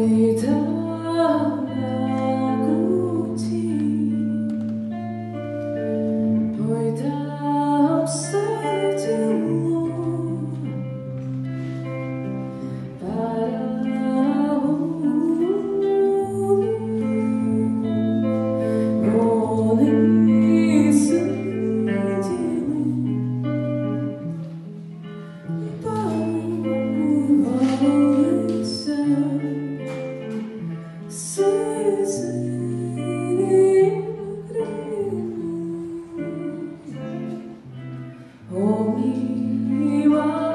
你的には